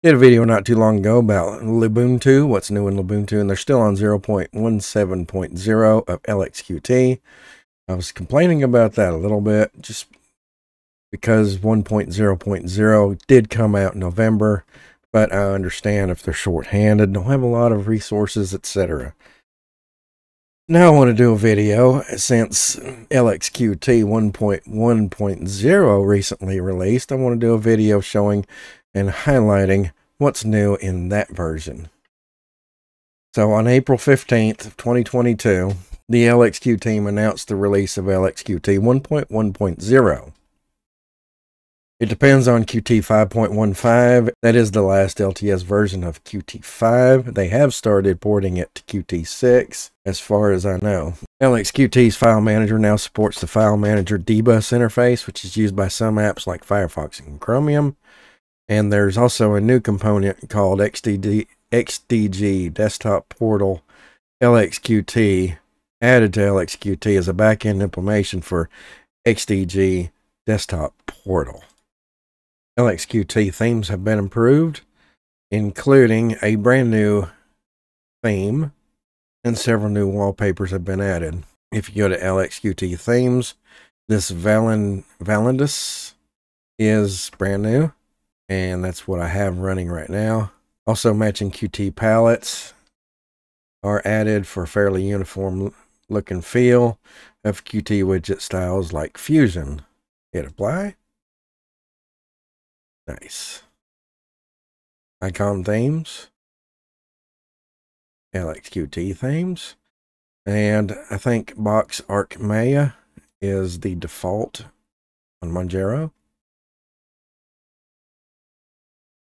Did a video not too long ago about Lubuntu, what's new in Lubuntu, and they're still on 0.17.0 of LXQT. I was complaining about that a little bit, just because 1.0.0 did come out in November, but I understand if they're short-handed, don't have a lot of resources, etc. Now I want to do a video since LXQT 1.1.0 recently released. I want to do a video showing and highlighting what's new in that version. So on April 15th 2022, the LXQ team announced the release of LXQT 1.1.0. It depends on Qt 5.15. That is the last LTS version of Qt 5. They have started porting it to Qt 6, as far as I know. LXQT's file manager now supports the file manager dbus interface, which is used by some apps like Firefox and Chromium. And there's also a new component called XDD, XDG Desktop Portal LXQT added to LXQT as a backend implementation for XDG Desktop Portal. LXQT themes have been improved, including a brand new theme and several new wallpapers have been added. If you go to LXQT themes, this Valen Valendas is brand new, and that's what I have running right now. Also, matching Qt palettes are added for a fairly uniform look and feel of Qt widget styles like Fusion. Hit apply. Nice. Icon themes. LXQT themes. And I think Box Arc Maya is the default on Manjaro.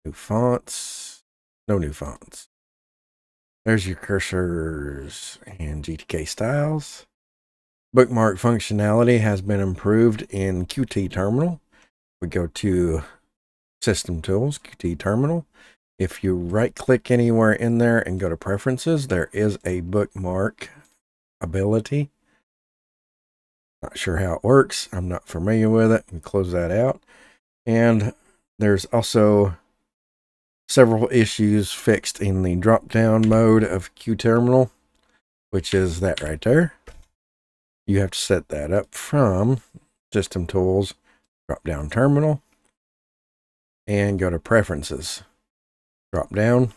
New fonts. No new fonts. There's your cursors and GTK styles. Bookmark functionality has been improved in QTerminal. We go to System Tools, QTerminal. If you right click anywhere in there and go to Preferences, there is a bookmark ability. Not sure how it works. I'm not familiar with it. And close that out. And there's also several issues fixed in the drop down mode of QTerminal, which is that right there. You have to set that up from System Tools, drop down terminal and go to preferences. Drop down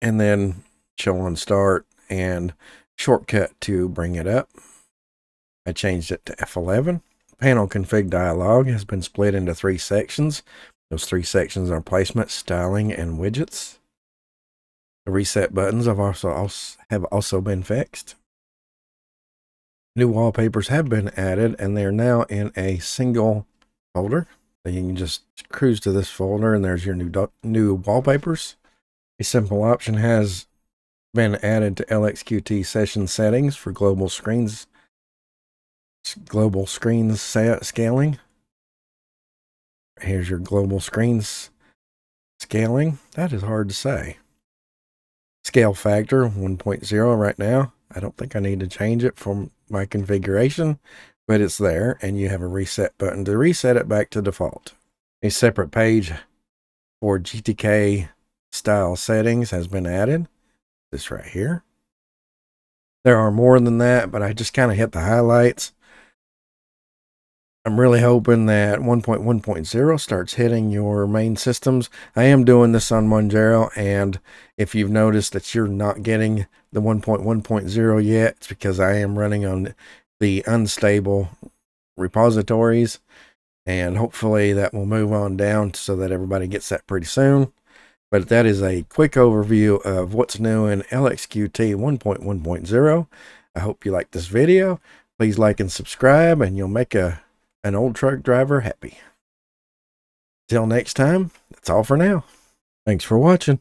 and then show on start and shortcut to bring it up. I changed it to F11 panel config dialog has been split into three sections those three sections are placement styling and widgets the reset buttons have also have also been fixed new wallpapers have been added and they are now in a single folder you can just cruise to this folder and there's your new new wallpapers. A simple option has been added to LXQT session settings for global screens global screens scaling. Here's your global screens scaling. That is hard to say. Scale factor 1.0 right now. I don't think I need to change it from my configuration but it's there and you have a reset button to reset it back to default. A separate page for GTK style settings has been added. This right here. There are more than that, but I just kind of hit the highlights. I'm really hoping that 1.1.0 starts hitting your main systems. I am doing this on Manjaro, and if you've noticed that you're not getting the 1.1.0 yet, it's because I am running on the unstable repositories and hopefully that will move on down so that everybody gets that pretty soon. But that is a quick overview of what's new in LXQT 1.1.0 I hope you like this video. Please like and subscribe and you'll make a an old truck driver happy. Till next time that's all for now. Thanks for watching